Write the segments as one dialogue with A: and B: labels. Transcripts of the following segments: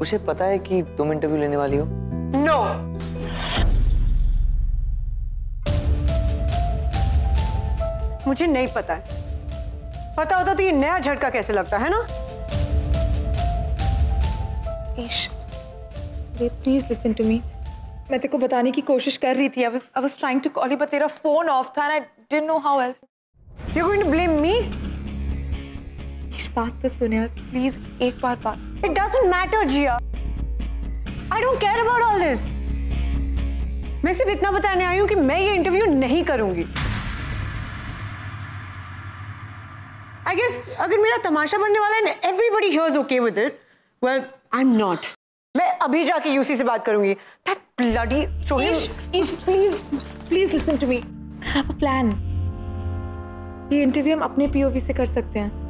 A: उसे पता है कि तुम इंटरव्यू लेने वाली हो?
B: No no! मुझे नहीं पता है। पता होता तो ये नया झटका कैसे लगता है ना?
C: Ish please listen to me मैं तेरे को बताने की कोशिश कर रही थी। I was I was trying to call you but तेरा फ़ोन ऑफ़ था and I didn't know how else
B: you going to blame me
C: Ish बात तो सुन यार। प्लीज़ एक बार बात।
B: It doesn't matter Jiya I don't care about all this मैं सिर्फ़ इतना बताने आई हूँ कि मैं ये इंटरव्यू नहीं करूँगी। आई गेस अगर मेरा तमाशा बनने वाला है everybody here is okay with it well I am not मैं अभी जाके यूसी से बात करूँगी। That bloody
C: Ish Ish please please listen to me have a plan ये इंटरव्यू हम अपने पीओवी से कर सकते हैं।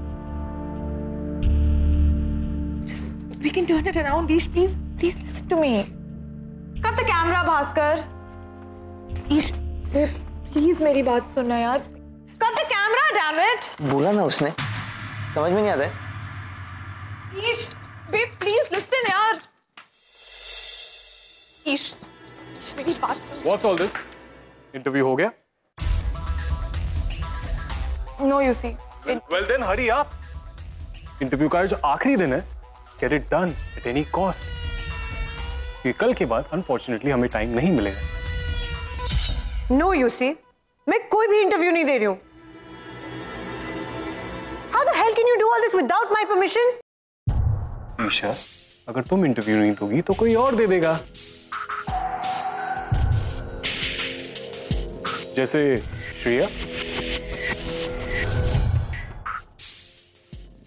C: We can turn it around Ish please please listen to me कब तक कैमरा भास्कर ईश प्लीज़ मेरी बात सुनना यार। कब तक कैमरा डैम इट
A: बोला ना उसने। समझ में नहीं आता है?
C: ईश बे प्लीज़ लिसन यार। ईश ईश, मेरी बात सुन।
D: What's all this? इंटरव्यू हो गया?
C: No you see
D: well then hurry आप इंटरव्यू का आज आखिरी दिन है। Get it done at any cost ये कल के बाद अनफॉर्चुनेटली हमें टाइम नहीं मिलेगा।
B: नो यूसी मैं कोई भी इंटरव्यू नहीं दे रही हूँ। How the hell can you do all this without my permission
D: Isha अगर तुम इंटरव्यू नहीं दोगी तो कोई और दे देगा। जैसे Shreya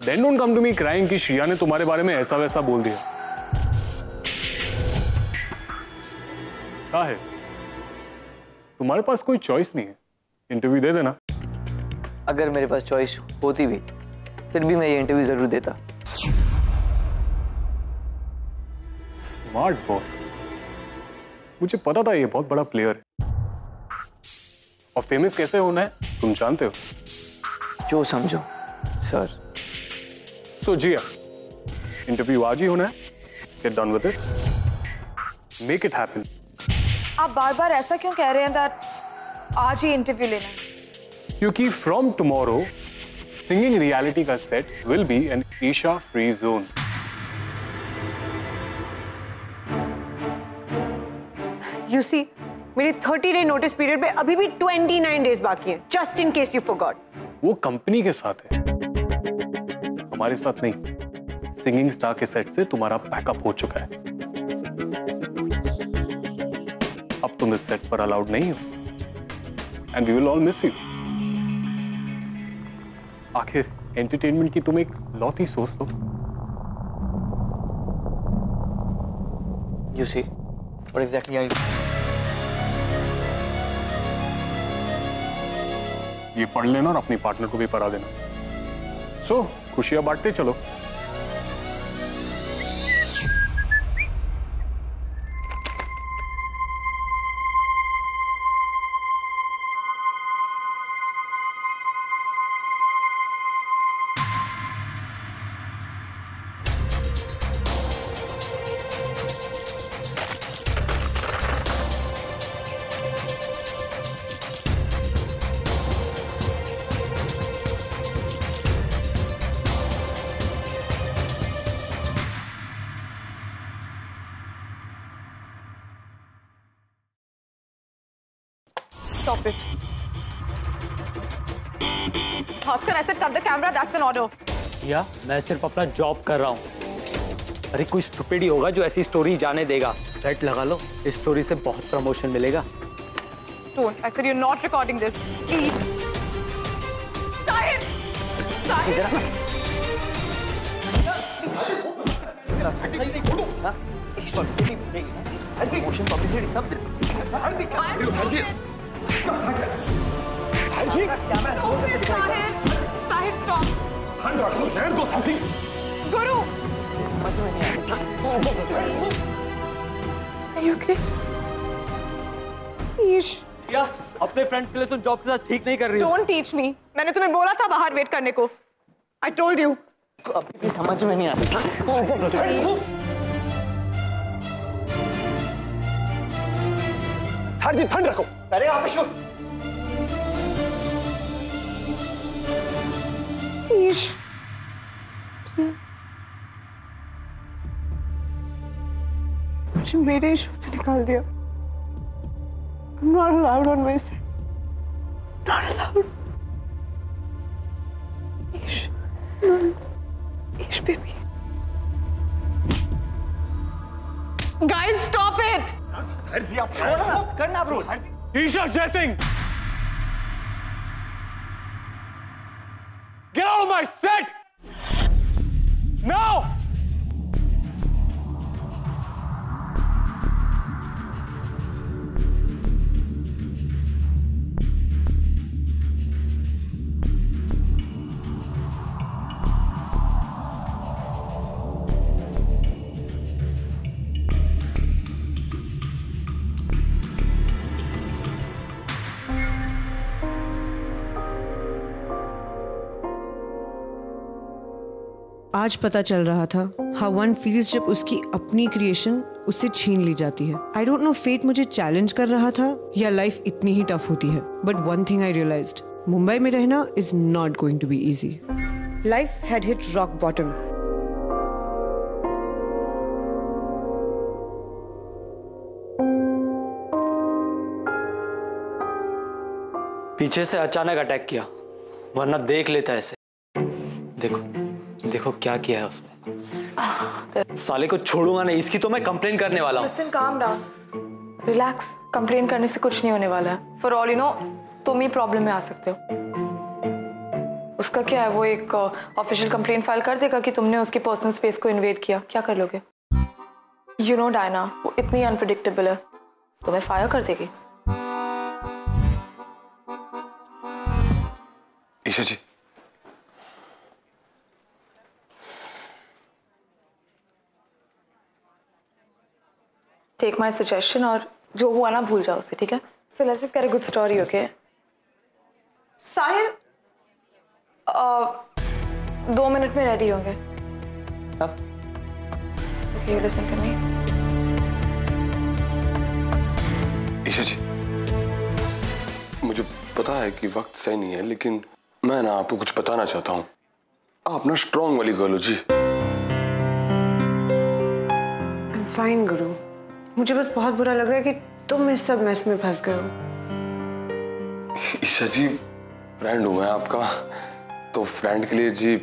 D: then don't come to me crying कि श्रेया ने तुम्हारे बारे में ऐसा वैसा बोल दिया। साहिब तुम्हारे पास कोई चॉइस नहीं है। इंटरव्यू दे देना।
A: अगर मेरे पास चॉइस होती भी फिर भी मैं ये इंटरव्यू ज़रूर देता।
D: स्मार्ट बॉय मुझे पता था ये बहुत बड़ा प्लेयर है। और फ़ेमस कैसे होना है तुम जानते हो।
A: जो समझो सर
D: सो जिया इंटरव्यू आज ही होना है। Get done with it make it happen
C: आप बार बार ऐसा क्यों कह रहे हैं दैट आज ही इंटरव्यू लेना है?
D: क्योंकि फ्रॉम टुमारो सिंगिंग रियलिटी का set will be an Isha free zone
B: you see मेरे 30 डे नोटिस पीरियड में अभी भी 29 डेज़ बाकी हैं just in case you forgot
D: वो कंपनी के साथ है। हमारे साथ नहीं। सिंगिंग स्टार के सेट से तुम्हारा बैकअप हो चुका है। अब तुम इस सेट पर अलाउड नहीं हो। And we will all miss you आखिर एंटरटेनमेंट की तुम एक लौती सोच दो।
A: You see what exactly I
D: ये पढ़ लेना और अपनी पार्टनर को भी पढ़ा देना। सो so, खुशियाँ बांटते चलो।
C: said cut the camera that's an order
E: yeah main sirf apna job kar raha hu अरे कोई स्टुपिड होगा जो ऐसी स्टोरी जाने देगा। सेट लगा लो इस स्टोरी से बहुत प्रमोशन मिलेगा।
C: Don't I said you are not recording this please Sahib Sahib
A: इधर आ हाँ?
C: जी। जी। जी strong. 100, go something. Guru! ये समझ में नहीं आ okay? ईश।
E: या अपने फ्रेंड्स के लिए तुम जॉब के साथ ठीक नहीं कर रही
C: डोंट टीच मी मैंने तुम्हें बोला था बाहर वेट करने को आई टोल्ड यू
A: अभी भी समझ में नहीं आ
D: रहा थर्ड जी ठंड रखो
E: पहले आप शुरू
B: ईश मुझे मेरे ही शो से निकाल दिया I'm not allowed on my set. Not allowed. Ish. No. Ish, baby.
C: Guys, stop it!
D: हर जी आप करना bro Isha Jaisingh Get out of my set! Now!
B: आज पता चल रहा था हाउ वन फील्स जब उसकी अपनी क्रिएशन उससे छीन ली जाती है। आई डोंट नो फेट मुझे चैलेंज कर रहा था या लाइफ इतनी ही टफ होती है। But one thing I realised Mumbai में रहना is not going to be easy life had hit rock bottom
E: पीछे से अचानक अटैक किया, वरना देख लेता ऐसे। देखो। देखो क्या किया है उसने। साले को छोड़ूँगा नहीं इसकी तो मैं कंप्लेन करने वाला हूँ।
C: Listen, calm down. कंप्लेन करने से कुछ नहीं होने वाला है। फॉर ऑल यू नो तुम ही प्रॉब्लम में आ सकते हो। उसका क्या है वो एक ऑफिशियल कंप्लेन फ़ाइल कर देगा कि तुमने उसकी पर्सनल स्पेस को इन्वेड किया। क्या कर लोगे? यू नो डायना वो इतनी अनप्रिडिक्टेबल है। तुम्हें फायर कर देगी।
F: Isha ji
C: take my suggestion और जो हुआ ना भूल जाओ उसे ठीक है? So let's just a good story okay Sahir दो मिनट में रेडी होंगे।
A: अब
C: okay listen to me
F: Isha ji मुझे पता है कि वक्त सही नहीं है लेकिन मैं ना आपको कुछ बताना चाहता हूँ। आप ना स्ट्रांग वाली गर्ल हो जी।
B: फाइन गुरु। मुझे बस बहुत बुरा लग रहा है कि तुम इस सब मैस में फंस गए हो।
F: ईशा जी फ्रेंड हूँ मैं आपका। तो फ्रेंड के लिए जी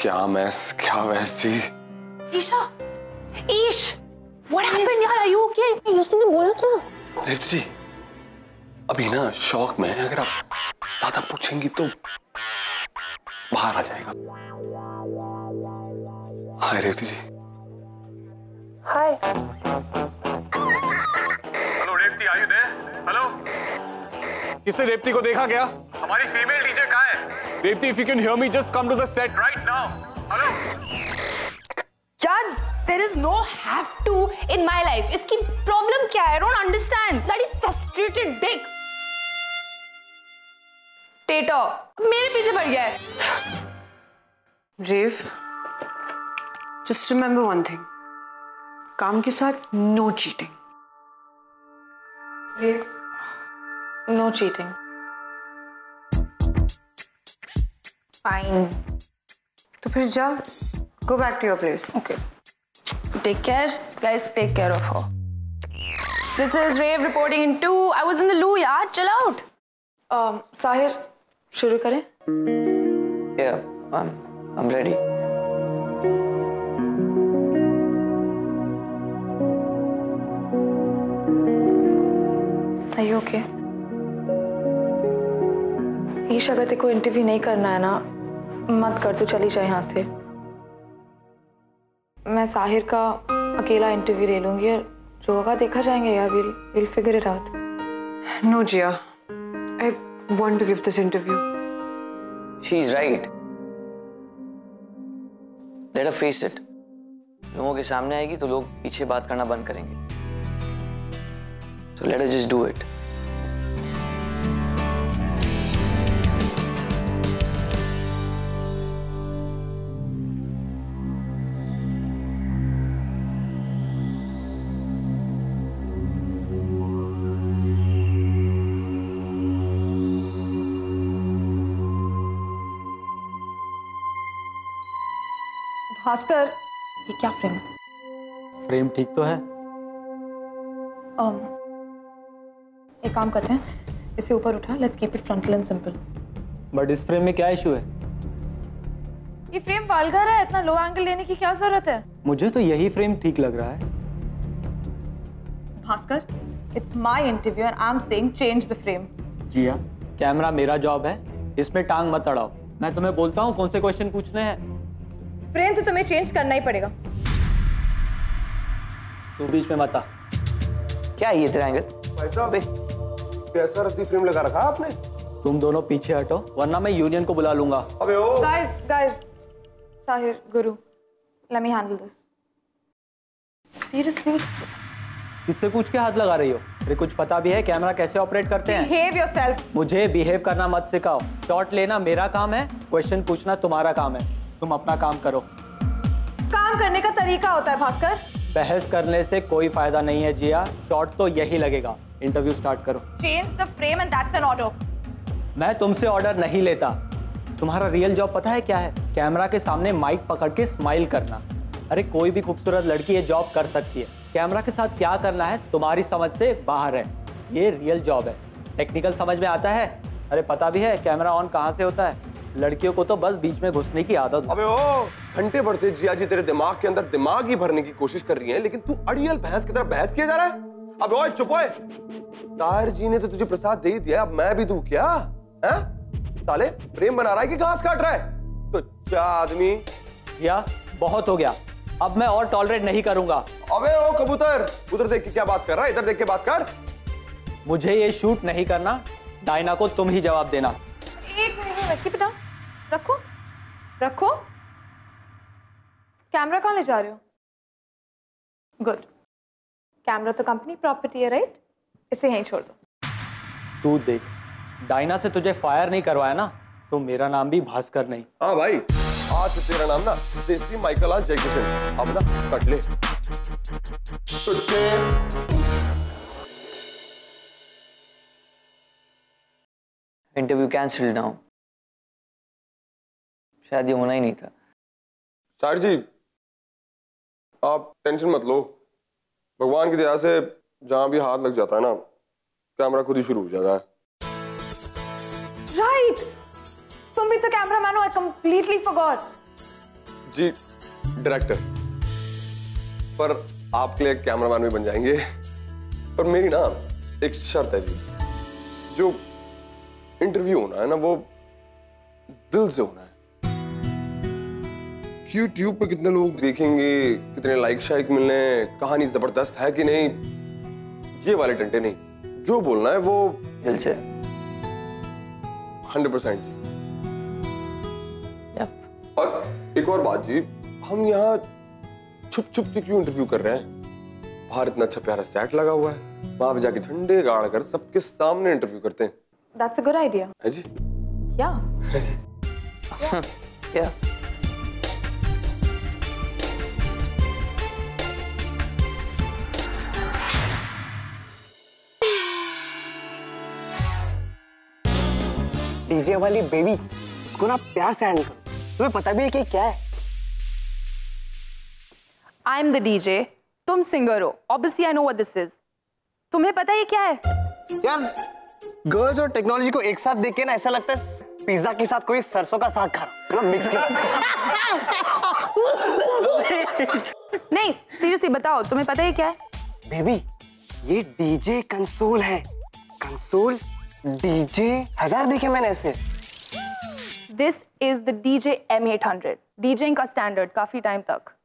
F: क्या मैस क्या वैस जी?
G: ईशा ईश व्हाट हैपेंड यार? आर यू ओके यूसी ने बोला क्या
F: रेवती जी अभी ना शौक में है, अगर आप ज़्यादा पूछेंगी तो बाहर आ जाएगा। हाय रेवती जी।
G: हाय।
D: किसने रेवती को देखा क्या? हमारी फीमेल टीचर कहाँ है? Revathi if you can hear me just come to the set right now hello
G: यार there is no have to in my life इसकी प्रॉब्लम क्या है? I don't understand bloody frustrated dictator मेरे पीछे पड़ गया है।
B: Rev just remember one thing काम के साथ no cheating
C: No cheating.
G: Fine. Hmm.
B: तो फिर जा। Go back to your place
G: okay take care guys take care of her this is Rev reporting in to I was in the loo यार चल
C: out Sahir शुरू करें।
A: या I am ready
C: are okay? Ish अगर तेरे को interview नहीं करना है ना मत कर तू चली जाए यहाँ से मैं साहिर का अकेला इंटरव्यू ले लूँगी और जो होगा देखा जाएँगे यार will will figure it out
B: no Jiya I want to give this interview
A: She's right. Let her face it. लोगों के सामने आएगी तो लोग पीछे बात करना बंद करेंगे So let her just do it.
C: Bhaskar ये क्या फ्रेम है?
E: फ्रेम ठीक तो है?
C: um, एक काम करते हैं इसे ऊपर उठा let's keep it frontal and simple
E: but इस फ्रेम में क्या इशू है?
C: ये फ्रेम वालगर है इतना लो एंगल लेने की क्या ज़रूरत है?
E: मुझे तो यही फ्रेम ठीक लग रहा है।
C: Bhaskar it's my interview and I am saying change the frame
E: Jiya camera मेरा जॉब है इसमें टांग मत अड़ाओ। मैं तुम्हें बोलता हूँ कौन से क्वेश्चन पूछने हैं?
C: फ्रेम तो तुम्हें चेंज करना ही पड़ेगा।
E: तू बीच में मत आ।
A: क्या है ये तेरा एंगल
F: भाई साहब कैसा रद्दी फ्रेम लगा रखा आपने?
E: तुम दोनों पीछे हटो वरना मैं यूनियन को बुला लूँगा।
F: अबे ओ।
C: Guys guys Sahir Guru let me handle this seriously?
E: किससे पूछ के हाथ लगा रही हो? अरे कुछ पता भी है कैमरा कैसे ऑपरेट करते हैं?
C: Behave yourself
E: मुझे बिहेव करना मत सिखाओ। शॉट लेना मेरा काम है क्वेश्चन पूछना तुम्हारा काम है। तुम अपना काम करो।
C: काम करने का तरीका होता है भास्कर।
E: बहस करने से कोई फ़ायदा नहीं है जिया। शॉट तो यही लगेगा। इंटरव्यू स्टार्ट करो।
C: Change the frame and that's an order.
E: मैं तुमसे ऑर्डर नहीं लेता। तुम्हारा रियल जॉब पता है क्या है? कैमरा के सामने माइक पकड़ के स्माइल करना। अरे कोई भी खूबसूरत लड़की ये जॉब कर सकती है। कैमरा के साथ क्या करना है? तुम्हारी समझ से बाहर है। ये रियल जॉब है। टेक्निकल समझ में आता है? अरे पता भी है कैमरा ऑन कहाँ से होता है? लड़कियों को तो बस बीच में घुसने की आदत
F: अबे ओ घंटे भर से जिया जी तेरे दिमाग के अंदर दिमाग ही भरने की कोशिश कर रही है लेकिन तू अड़ियल भैंस की तरह बहस किया जा रहा है अबे ओए चुप ओए ताहिर जी ने तो तुझे प्रसाद दे ही दिया अब मैं भी दूँ क्या हैं साले प्रेम बना रहा है कि घास काट रहा है तो क्या आदमी
E: या बहुत हो गया अब मैं और टॉलरेट नहीं करूँगा
F: अबे ओ कबूतर उधर देख के क्या बात कर रहा है इधर देख के बात कर
E: मुझे ये शूट नहीं करना डायना को तुम ही जवाब देना
C: एक मिनट रखी बेटा रखो रखो। कैमरा कहाँ ले जा रहे हो? गुड कैमरा तो कंपनी प्रॉपर्टी है राइट इसे यहीं छोड़ दो।
E: तू देख डायना से तुझे फायर नहीं करवाया ना तो मेरा नाम भी भास्कर नहीं।
F: हाँ भाई आज तेरा नाम ना देसी माइकल आज जयकिशन अब ना कट ले। तुझे
A: इंटरव्यू कैंसिल नाउ शायद ये होना ही नहीं था।
F: सर जी आप टेंशन मत लो। भगवान की दया से जहाँ भी हाथ लग जाता है ना कैमरा खुद ही शुरू हो जाता है।
C: राइट तुम भी तो कैमरामैन हो I completely forgot
F: ji director पर आपके लिए कैमरामैन भी बन जाएँगे। पर मेरी ना एक शर्त है जी। जो इंटरव्यू होना है ना वो दिल से होना है। यूट्यूब पे कितने लोग देखेंगे कितने लाइक शाइक मिलने कहानी ज़बरदस्त है कि नहीं? ये वाले टंटे नहीं। जो बोलना है वो
A: दिल से
F: हंड्रेड परसेंट और एक और बात जी हम यहाँ छुप छुप के क्यों इंटरव्यू कर रहे हैं? बाहर इतना अच्छा प्यारा सेट लगा हुआ है। वहाँ पे जाके ठंडे गाड़ कर सबके सामने इंटरव्यू करते हैं।
C: दैट्स अ गुड आइडिया
F: है जी?
C: या
F: है जी?
A: क्या
H: डीजे वाली बेबी उसको ना प्यार से हैंडल करो। तुम्हें पता भी है कि क्या है?
G: आई एम द डीजे तुम सिंगर हो। Obviously I know what this is तुम्हें पता है क्या है?
H: यार गर्ल्स और टेक्नोलॉजी को एक साथ देख के ना ऐसा लगता है पिज्जा के साथ कोई सरसों का साग खा रहा मिक्स किया
G: नहीं सीरियसली बताओ तुम्हें पता है क्या है?
H: बेबी ये डीजे कंसोल है। कंसोल डीजे हजार देखे मैंने ऐसे
G: this is the DJ M eight hundred DJing का स्टैंडर्ड काफी टाइम तक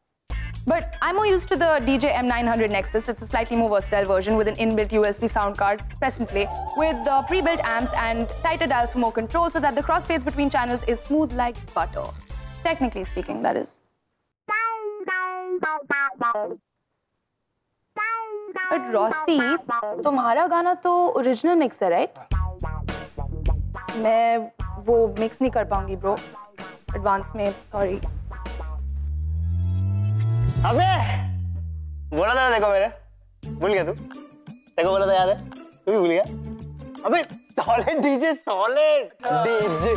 G: But I'm more used to the DJ M900 Nexus. It's a slightly more versatile version with an inbuilt USB sound card, press and play, with the pre-built amps and tighter dials for more control so that the crossfades between channels is smooth like butter. Technically speaking, that is. But Rossi, तुम्हारा गाना तो original mix है right मैं वो mix नहीं कर पाऊँगी bro advance में सॉरी
H: अबे बोला था देखो मेरे भूल गया तू? देखो बोला था याद है? तू भी भूल गया? अबे solid DJ solid DJ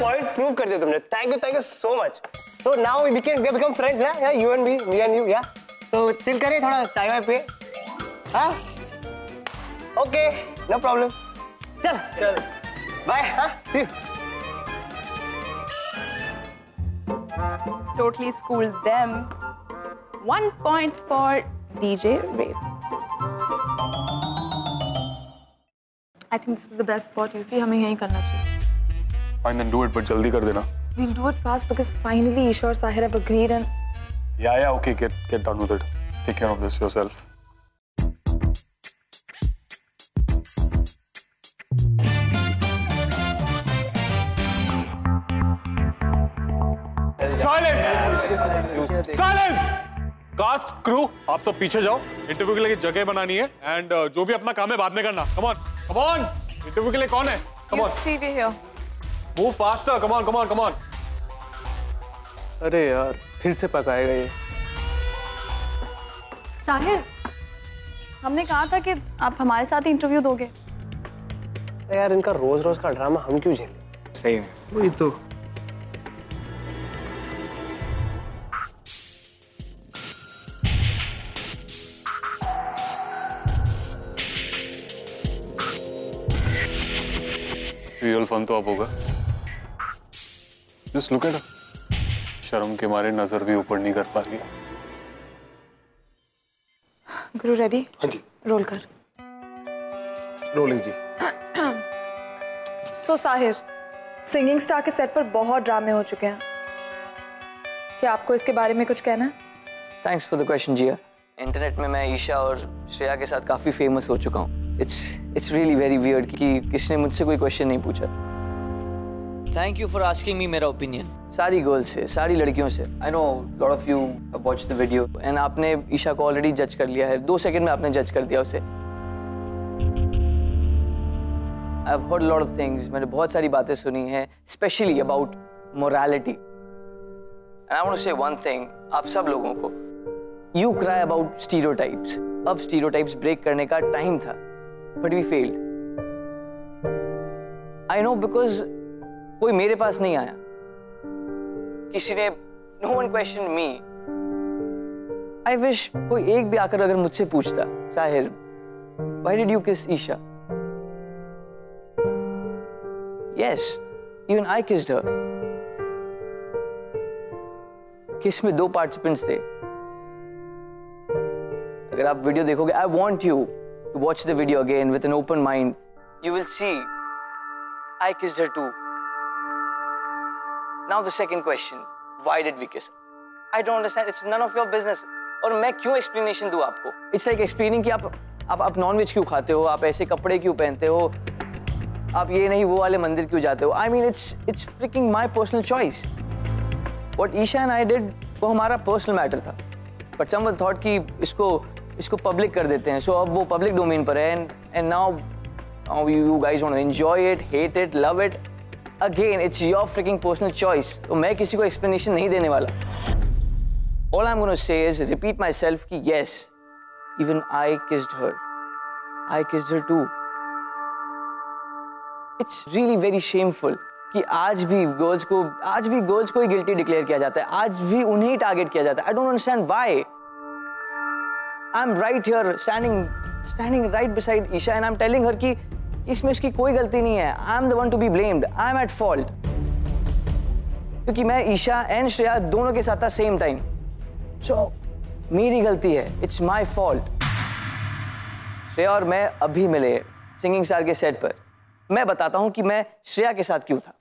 H: point prove कर दिया तुमने. Thank you thank you so much so now we can we become friends yeah you and me me and you yeah तो चिल करें थोड़ा चाय वाय पे हाँ ओके नो प्रॉब्लम चल चल बाय हाँ
G: Totally schooled them. One point for DJ Rave.
C: I think this is the best spot you see. हमें यहीं करना चाहिए.
D: Fine then do it but जल्दी कर देना
C: We'll do it fast because finally Isha और Sahir have agreed and
D: yeah yeah okay get get down with it take care of this yourself silence silence cast crew आप सब पीछे जाओ। Interview के लिए जगह बनानी है एंड जो भी अपना काम है बाद में करना। Come on come on interview के लिए कौन है? Come
C: you on
D: move faster come on come on come on अरे यार। फिर से पकाएगा ये
G: साहिर हमने कहा था कि आप हमारे साथ ही इंटरव्यू दोगे।
H: यार इनका रोज रोज का ड्रामा हम क्यों झेलें?
A: सही में।
H: वही तो।
D: रियल फन तो आप होगा। जस्ट लुक एट शर्म के मारे नज़र भी ऊपर नहीं कर पा रही।
C: गुरु रेडी?
F: हाँ जी।
C: रोल कर।
F: रोलिंग जी।
C: सो साहिर सिंगिंग स्टार के सेट पर बहुत ड्रामे हो चुके हैं। क्या आपको इसके बारे में कुछ कहना है?
A: Thanks for the question Jiya. Internet में मैं ईशा और श्रेया के साथ काफ़ी फ़ेमस हो चुका हूँ। It's it's really very weird कि किसने मुझसे कोई क्वेश्चन नहीं पूछा। Thank you for asking me मेरा ओपिनियन सारी गर्ल्स से, सारी लड़कियों से. I know lot of you watch the video and आपने ईशा को ऑलरेडी जज कर लिया है. दो सेकंड में आपने जज कर दिया उसे. I have heard lot of things मैंने बहुत सारी बातें सुनी हैं specially about morality and I want to say one thing आप सब लोगों को. यू क्राई अबाउट स्टीरियोटाइप्स अब स्टीरियोटाइप्स ब्रेक करने का टाइम था. But we failed I know because कोई मेरे पास नहीं आया। किसी ने no one question me I wish कोई एक भी आकर अगर मुझसे पूछता, Sahir, why did you kiss Isha? Yes even I her किसमें दो पार्टिसिपेंट्स थे? अगर आप वीडियो देखोगे I want you to watch the video again with an open mind you will see I kissed her too now the second question why did we kiss I don't understand it's none of your business और मैं क्यों explanation दूँ आपको? It's like explaining कि आप आप आप nonveg क्यों खाते हो? आप ऐसे कपड़े क्यों पहनते हो? आप ये नहीं, वो वाले मंदिर क्यों जाते हो? I mean it's it's freaking my personal choice what Isha and I did वो हमारा पर्सनल मैटर था. बट सम थॉट कि इसको इसको पब्लिक कर देते हैं. सो अब वो पब्लिक डोमेन पर है and and now you guys want to enjoy it hate it love it again it's your freaking personal choice तो मैं किसी को एक्सप्लेनेशन नहीं देने वाला। All I am gonna say is repeat myself कि yes even I kissed her I kissed her too it's really very shameful कि आज भी गर्ल्स को, आज भी गर्ल्स को ही गिल्टी डिक्लेयर किया जाता है। आज भी उन्हें ही टारगेट किया जाता है। I don't understand why I am right here standing standing right beside Isha and I am telling her कि इसमें उसकी कोई गलती नहीं है। I am the one to be blamed I am at fault क्योंकि मैं, ईशा एंड श्रेया दोनों के साथ था सेम टाइम सो मेरी गलती है। इट्स माई फॉल्ट श्रेया और मैं अभी मिले सिंगिंग स्टार के सेट पर। मैं बताता हूँ कि मैं श्रेया के साथ क्यों था।